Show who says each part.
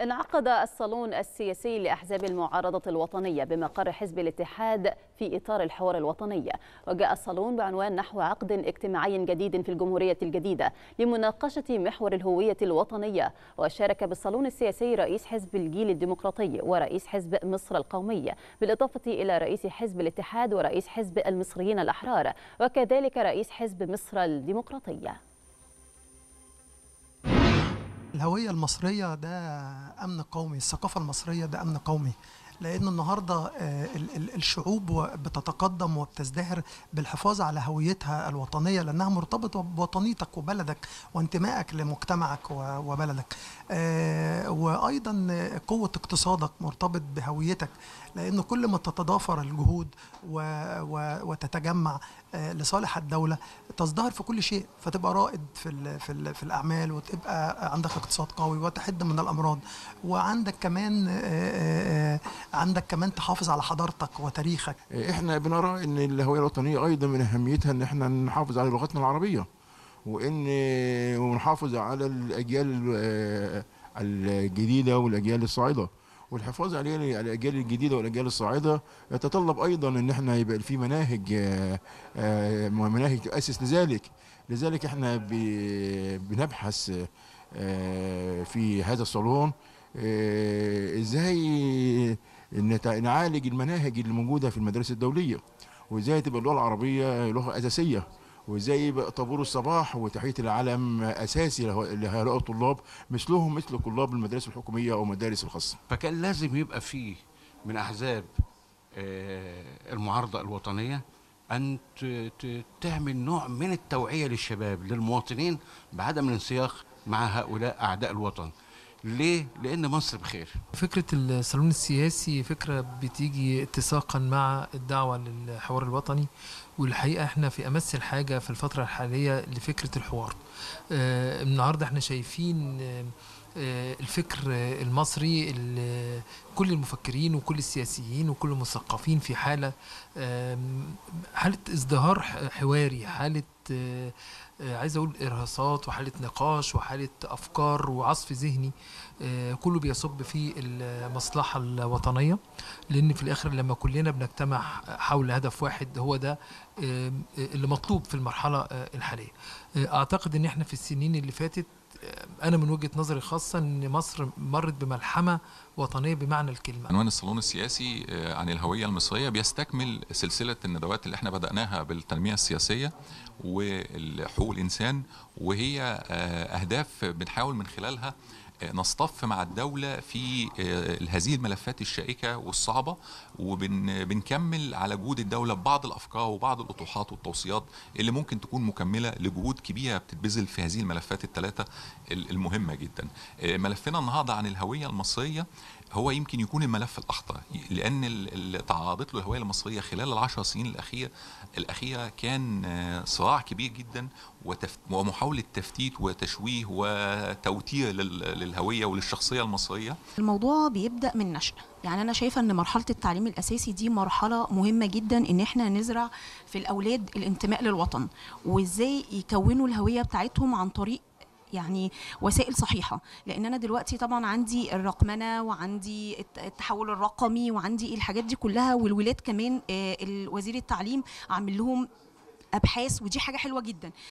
Speaker 1: انعقد الصالون السياسي لأحزاب المعارضة الوطنية بمقر حزب الاتحاد في إطار الحوار الوطني. وجاء الصالون بعنوان نحو عقد اجتماعي جديد في الجمهورية الجديدة لمناقشة محور الهوية الوطنية. وشارك بالصالون السياسي رئيس حزب الجيل الديمقراطي ورئيس حزب مصر القومي بالإضافة إلى رئيس حزب الاتحاد ورئيس حزب المصريين الأحرار وكذلك رئيس حزب مصر الديمقراطية.
Speaker 2: الهوية المصرية ده أمن قومي الثقافة المصرية ده أمن قومي. لأن النهاردة الشعوب بتتقدم وبتزدهر بالحفاظ على هويتها الوطنية لأنها مرتبطة بوطنيتك وبلدك وانتمائك لمجتمعك وبلدك. وأيضا قوة اقتصادك مرتبط بهويتك لأن كل ما تتضافر الجهود وتتجمع لصالح الدولة تزدهر في كل شيء. فتبقى رائد في في الأعمال وتبقى عندك اقتصاد قوي وتحد من الأمراض وعندك كمان عندك كمان تحافظ على حضارتك وتاريخك.
Speaker 3: إحنا بنرى إن الهوية الوطنية أيضا من أهميتها إن إحنا نحافظ على لغتنا العربية وإن ونحافظ على الأجيال الجديدة والأجيال الصاعدة. والحفاظ على الأجيال الجديدة والأجيال الصاعدة يتطلب أيضا إن إحنا يبقى في مناهج مناهج تؤسس لذلك. لذلك إحنا بنبحث في هذا الصالون إزاي نعالج المناهج اللي موجودة في المدارس الدولية وإزاي تبقى اللغة العربية لغة أساسية وإزاي يبقى طابور الصباح وتحية العلم أساسي لهؤلاء الطلاب مثلهم مثل طلاب المدارس الحكومية أو المدارس الخاصة.
Speaker 4: فكان لازم يبقى فيه من أحزاب المعارضة الوطنية أن تعمل نوع من التوعية للشباب للمواطنين بعدم الانسياق مع هؤلاء أعداء الوطن. ليه؟ لأن مصر بخير.
Speaker 5: فكرة الصالون السياسي فكرة بتيجي اتساقا مع الدعوة للحوار الوطني والحقيقة إحنا في أمس الحاجة في الفترة الحالية لفكرة الحوار. آه النهاردة إحنا شايفين آه الفكر المصري كل المفكرين وكل السياسيين وكل المثقفين في حالة حالة ازدهار حواري حالة عايز أقول إرهاصات وحالة نقاش وحالة أفكار وعصف ذهني كله بيصب في المصلحة الوطنية لأن في الآخر لما كلنا بنجتمع حول هدف واحد هو ده اللي مطلوب في المرحلة الحالية. أعتقد إن إحنا في السنين اللي فاتت أنا من وجهة نظري خاصة إن مصر مرت بملحمة وطنية بمعنى الكلمة.
Speaker 6: عنوان الصالون السياسي عن الهوية المصرية بيستكمل سلسلة الندوات اللي إحنا بدأناها بالتنمية السياسية وحقوق الإنسان وهي أهداف بنحاول من خلالها نصطف مع الدولة في هذه الملفات الشائكة والصعبة وبنكمل على جهود الدولة ببعض الأفكار وبعض الأطروحات والتوصيات اللي ممكن تكون مكملة لجهود كبيرة بتتبذل في هذه الملفات الثلاثة المهمة جدا. ملفنا النهاردة عن الهوية المصرية هو يمكن يكون الملف الأخطر لأن اللي تعرضت له الهوية المصرية خلال العشر سنين الأخيرة الأخيرة كان صراع كبير جدا ومحاولة تفتيت وتشويه وتوتير للهوية وللشخصية المصرية؟
Speaker 7: الموضوع بيبدأ من نشأة يعني أنا شايفة أن مرحلة التعليم الأساسي دي مرحلة مهمة جدا أن إحنا نزرع في الأولاد الانتماء للوطن وإزاي يكونوا الهوية بتاعتهم عن طريق يعني وسائل صحيحة. لأن أنا دلوقتي طبعا عندي الرقمنة وعندي التحول الرقمي وعندي الحاجات دي كلها والولاد كمان وزير التعليم عامل لهم أبحاث ودي حاجة حلوة جدا.